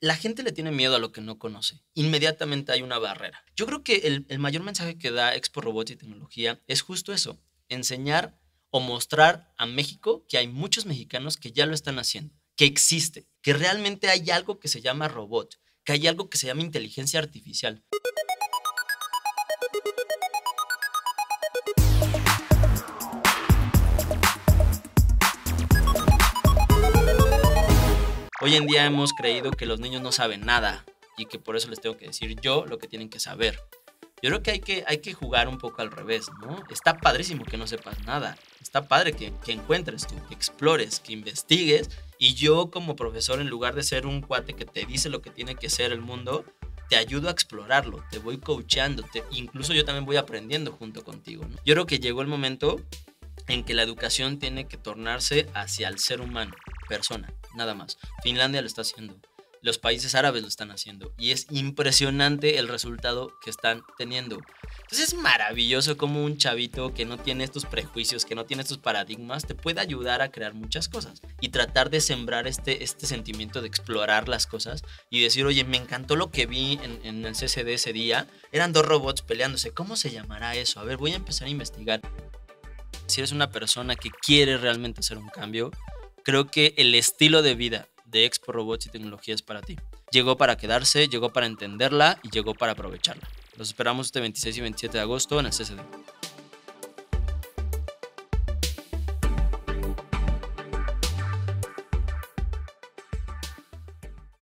la gente le tiene miedo a lo que no conoce. Inmediatamente hay una barrera. Yo creo que el, mayor mensaje que da Expo Robots y Tecnología es justo eso, enseñar o mostrar a México que hay muchos mexicanos que ya lo están haciendo, que existe, que realmente hay algo que se llama robot, que hay algo que se llama inteligencia artificial. Hoy en día hemos creído que los niños no saben nada y que por eso les tengo que decir yo lo que tienen que saber. Yo creo que hay que, hay que jugar un poco al revés, ¿no? Está padrísimo que no sepas nada. Está padre que, que encuentres tú, que explores, que investigues. Y yo como profesor, en lugar de ser un cuate que te dice lo que tiene que ser el mundo, te ayudo a explorarlo, te voy coachando, te, incluso yo también voy aprendiendo junto contigo. ¿no? Yo creo que llegó el momento en que la educación tiene que tornarse hacia el ser humano, persona, nada más. Finlandia lo está haciendo, los países árabes lo están haciendo y es impresionante el resultado que están teniendo. Entonces es maravilloso como un chavito que no tiene estos prejuicios, que no tiene estos paradigmas, te puede ayudar a crear muchas cosas y tratar de sembrar este, este sentimiento de explorar las cosas y decir, oye, me encantó lo que vi en, en el CCD ese día, eran dos robots peleándose, ¿cómo se llamará eso? A ver, voy a empezar a investigar. Si eres una persona que quiere realmente hacer un cambio, creo que el estilo de vida de Expo Robots y Tecnologías para ti. Llegó para quedarse, llegó para entenderla y llegó para aprovecharla. Los esperamos este 26 y 27 de agosto en el CCD.